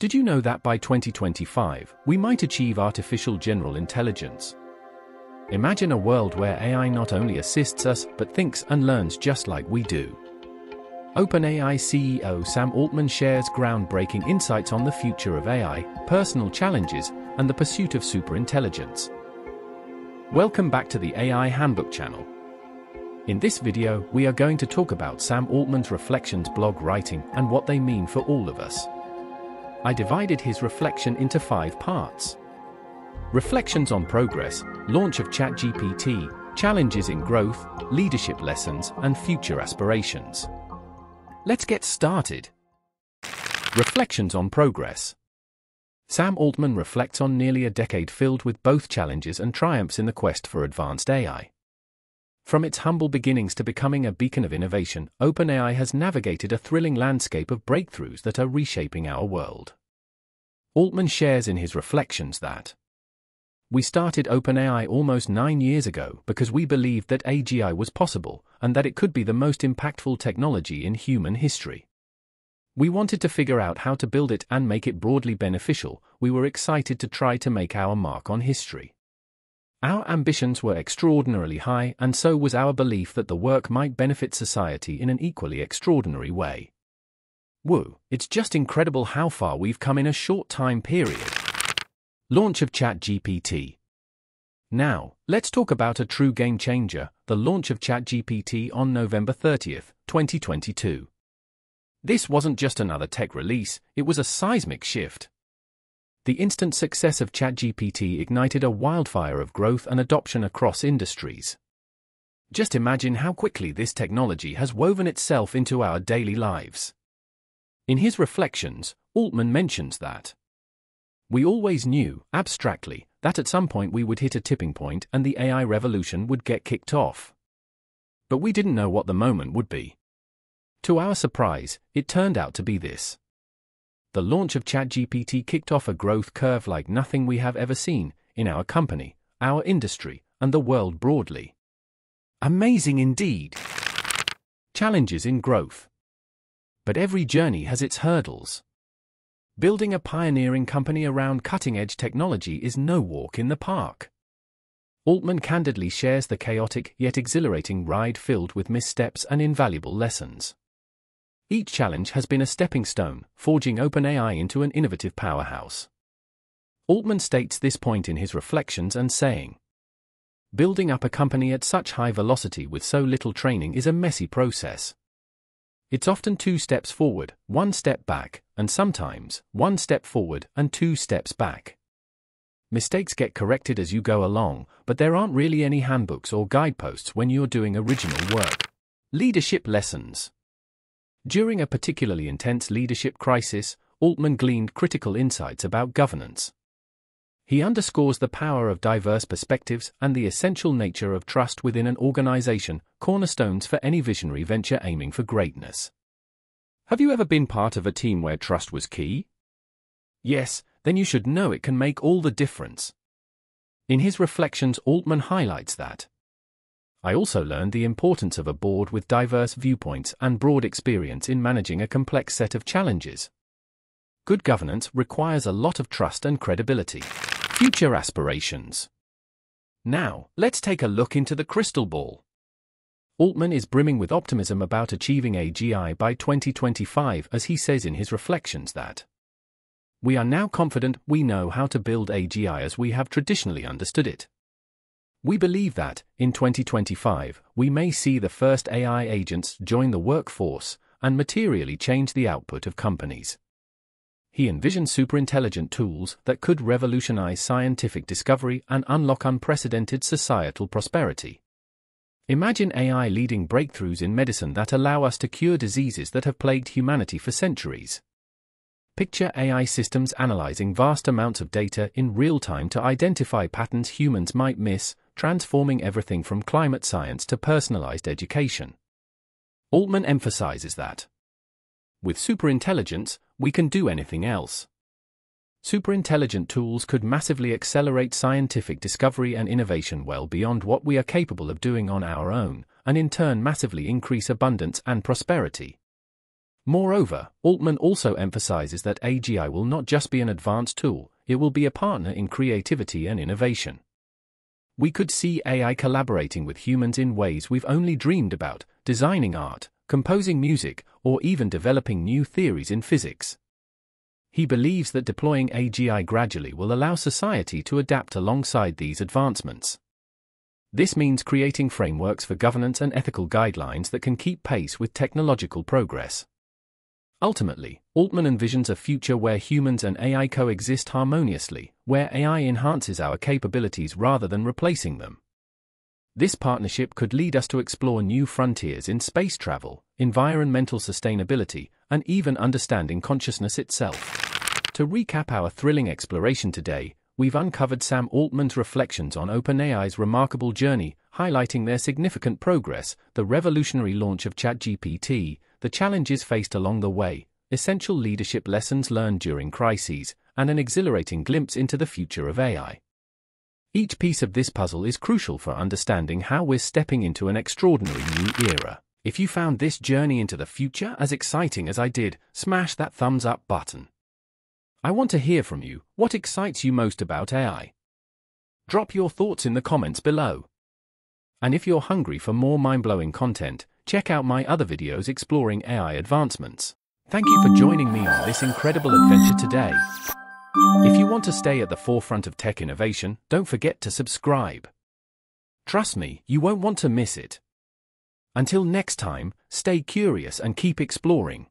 Did you know that by 2025, we might achieve artificial general intelligence? Imagine a world where AI not only assists us, but thinks and learns just like we do. OpenAI CEO Sam Altman shares groundbreaking insights on the future of AI, personal challenges, and the pursuit of superintelligence. Welcome back to the AI Handbook channel. In this video, we are going to talk about Sam Altman's Reflections blog writing and what they mean for all of us. I divided his reflection into five parts. Reflections on progress, launch of ChatGPT, challenges in growth, leadership lessons, and future aspirations. Let's get started. Reflections on progress. Sam Altman reflects on nearly a decade filled with both challenges and triumphs in the quest for advanced AI. From its humble beginnings to becoming a beacon of innovation, OpenAI has navigated a thrilling landscape of breakthroughs that are reshaping our world. Altman shares in his reflections that we started OpenAI almost nine years ago because we believed that AGI was possible and that it could be the most impactful technology in human history. We wanted to figure out how to build it and make it broadly beneficial. We were excited to try to make our mark on history. Our ambitions were extraordinarily high, and so was our belief that the work might benefit society in an equally extraordinary way. Woo, it's just incredible how far we've come in a short time period. Launch of ChatGPT. Now, let's talk about a true game changer the launch of ChatGPT on November 30th, 2022. This wasn't just another tech release, it was a seismic shift. The instant success of ChatGPT ignited a wildfire of growth and adoption across industries. Just imagine how quickly this technology has woven itself into our daily lives. In his reflections, Altman mentions that we always knew, abstractly, that at some point we would hit a tipping point and the AI revolution would get kicked off. But we didn't know what the moment would be. To our surprise, it turned out to be this the launch of ChatGPT kicked off a growth curve like nothing we have ever seen in our company, our industry, and the world broadly. Amazing indeed. Challenges in growth. But every journey has its hurdles. Building a pioneering company around cutting edge technology is no walk in the park. Altman candidly shares the chaotic yet exhilarating ride filled with missteps and invaluable lessons. Each challenge has been a stepping stone, forging OpenAI into an innovative powerhouse. Altman states this point in his reflections and saying, Building up a company at such high velocity with so little training is a messy process. It's often two steps forward, one step back, and sometimes, one step forward and two steps back. Mistakes get corrected as you go along, but there aren't really any handbooks or guideposts when you're doing original work. Leadership Lessons during a particularly intense leadership crisis, Altman gleaned critical insights about governance. He underscores the power of diverse perspectives and the essential nature of trust within an organization, cornerstones for any visionary venture aiming for greatness. Have you ever been part of a team where trust was key? Yes, then you should know it can make all the difference. In his reflections, Altman highlights that I also learned the importance of a board with diverse viewpoints and broad experience in managing a complex set of challenges. Good governance requires a lot of trust and credibility. Future aspirations. Now, let's take a look into the crystal ball. Altman is brimming with optimism about achieving AGI by 2025 as he says in his reflections that we are now confident we know how to build AGI as we have traditionally understood it. We believe that, in 2025, we may see the first AI agents join the workforce and materially change the output of companies. He envisions superintelligent tools that could revolutionize scientific discovery and unlock unprecedented societal prosperity. Imagine AI leading breakthroughs in medicine that allow us to cure diseases that have plagued humanity for centuries. Picture AI systems analyzing vast amounts of data in real time to identify patterns humans might miss, transforming everything from climate science to personalized education. Altman emphasizes that with superintelligence, we can do anything else. Superintelligent tools could massively accelerate scientific discovery and innovation well beyond what we are capable of doing on our own, and in turn massively increase abundance and prosperity. Moreover, Altman also emphasizes that AGI will not just be an advanced tool, it will be a partner in creativity and innovation. We could see AI collaborating with humans in ways we've only dreamed about, designing art, composing music, or even developing new theories in physics. He believes that deploying AGI gradually will allow society to adapt alongside these advancements. This means creating frameworks for governance and ethical guidelines that can keep pace with technological progress. Ultimately, Altman envisions a future where humans and AI coexist harmoniously, where AI enhances our capabilities rather than replacing them. This partnership could lead us to explore new frontiers in space travel, environmental sustainability, and even understanding consciousness itself. To recap our thrilling exploration today, we've uncovered Sam Altman's reflections on OpenAI's remarkable journey, highlighting their significant progress, the revolutionary launch of ChatGPT, the challenges faced along the way, essential leadership lessons learned during crises, and an exhilarating glimpse into the future of AI. Each piece of this puzzle is crucial for understanding how we're stepping into an extraordinary new era. If you found this journey into the future as exciting as I did, smash that thumbs up button. I want to hear from you. What excites you most about AI? Drop your thoughts in the comments below. And if you're hungry for more mind-blowing content, check out my other videos exploring AI advancements. Thank you for joining me on this incredible adventure today. If you want to stay at the forefront of tech innovation, don't forget to subscribe. Trust me, you won't want to miss it. Until next time, stay curious and keep exploring.